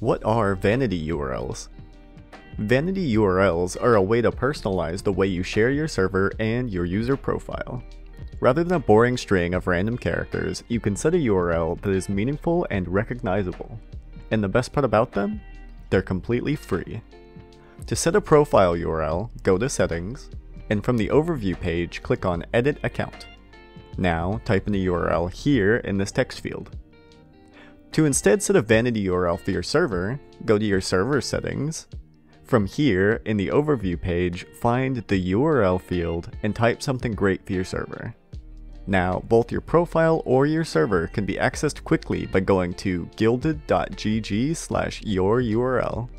What are vanity URLs? Vanity URLs are a way to personalize the way you share your server and your user profile. Rather than a boring string of random characters, you can set a URL that is meaningful and recognizable. And the best part about them? They're completely free. To set a profile URL, go to Settings, and from the Overview page, click on Edit Account. Now, type in the URL here in this text field. To instead set a vanity URL for your server, go to your server settings. From here, in the overview page, find the URL field and type something great for your server. Now, both your profile or your server can be accessed quickly by going to guilded.gg slash your URL.